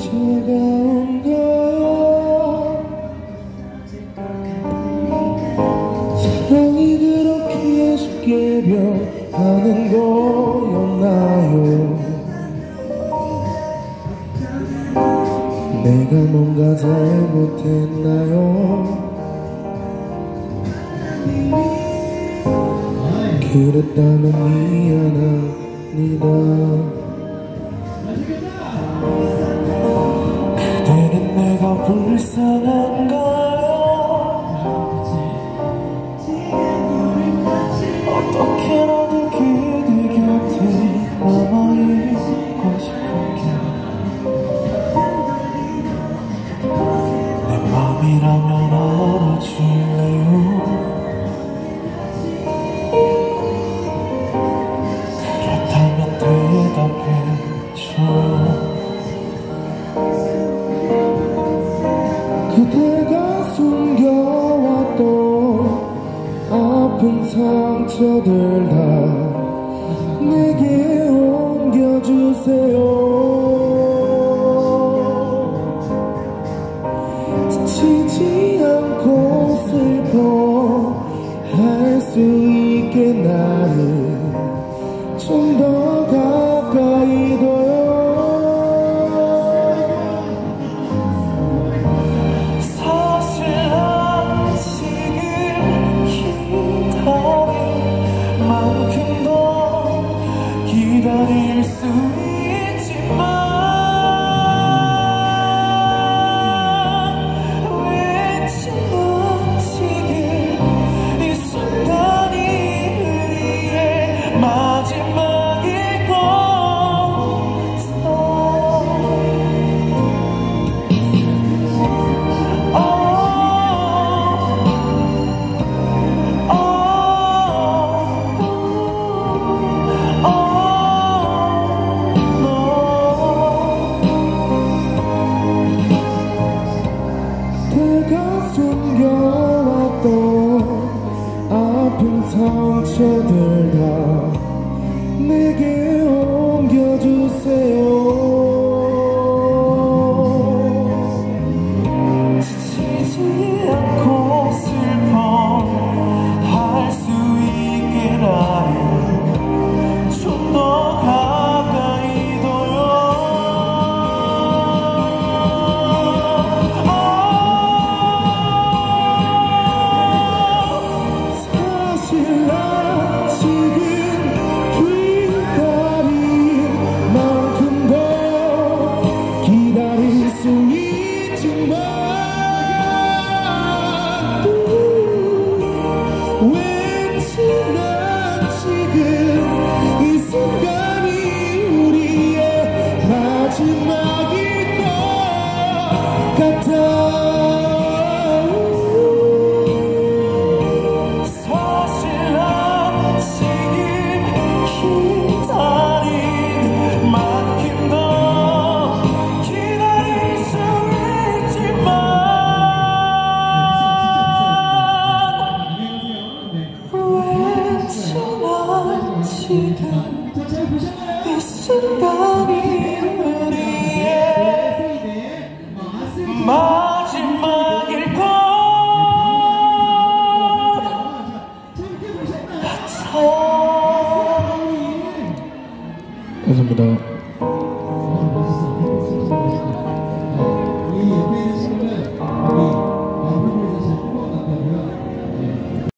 제가온가요 사랑이 그렇게 쉽게 변하는 거였나요? 내가 뭔가 잘못했나요? 그랬다면 미안합니다 내가 불쌍한가요 어떻게라도 그대 곁에 남아있고 싶은게 내 맘이라면 그대가 숨겨왔던 아픈 상처들 다 내게 옮겨주세요. 지치지 않고 슬퍼할 수 있게 나를 좀 더 가까이 내가 숨겨왔던 아픈 상처들 다 내게 옮겨주세요. 지치지 않 시간 이 순간이 감사합니다.